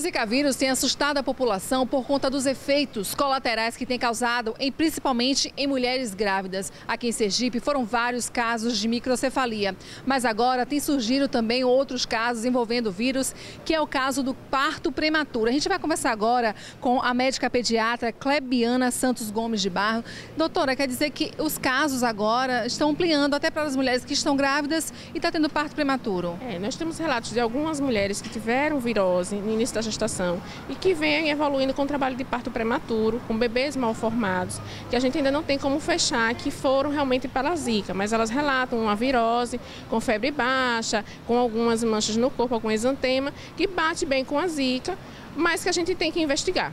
O Zika vírus tem assustado a população por conta dos efeitos colaterais que tem causado, em, principalmente em mulheres grávidas. Aqui em Sergipe foram vários casos de microcefalia, mas agora tem surgido também outros casos envolvendo o vírus, que é o caso do parto prematuro. A gente vai conversar agora com a médica pediatra Clebiana Santos Gomes de Barro. Doutora, quer dizer que os casos agora estão ampliando até para as mulheres que estão grávidas e está tendo parto prematuro? É, nós temos relatos de algumas mulheres que tiveram virose no início da gestação e que vem evoluindo com o trabalho de parto prematuro, com bebês mal formados, que a gente ainda não tem como fechar que foram realmente para a zika, mas elas relatam uma virose com febre baixa, com algumas manchas no corpo, algum exantema, que bate bem com a zika, mas que a gente tem que investigar.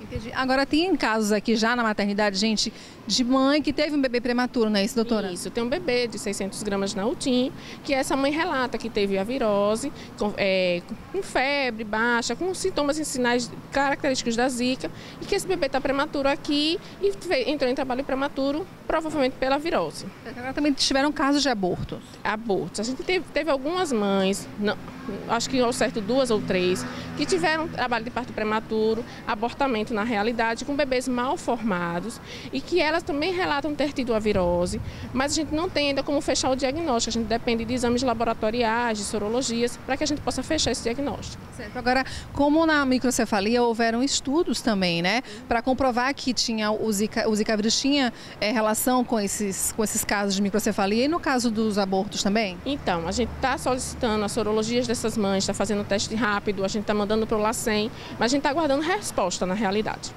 Entendi. Agora, tem casos aqui já na maternidade, gente, de mãe que teve um bebê prematuro, não é isso, doutora? Isso, tem um bebê de 600 gramas na UTIM, que essa mãe relata que teve a virose, com, é, com febre baixa, com sintomas e sinais característicos da zika, e que esse bebê está prematuro aqui e entrou em trabalho prematuro, provavelmente pela virose. Também tiveram casos de abortos? Abortos. A gente teve, teve algumas mães, não, acho que ao certo duas ou três, que tiveram trabalho de parto prematuro, abortamento na realidade, com bebês mal formados e que elas também relatam ter tido a virose, mas a gente não tem ainda como fechar o diagnóstico, a gente depende de exames laboratoriais, de sorologias, para que a gente possa fechar esse diagnóstico. Certo. Agora, como na microcefalia houveram estudos também, né, para comprovar que tinha o Zika, o Zika vírus tinha é, relação com esses, com esses casos de microcefalia e no caso dos abortos também? Então, a gente está solicitando as sorologias dessas mães, está fazendo teste rápido, a gente está mandando para o LACEN, mas a gente está aguardando resposta na realidade.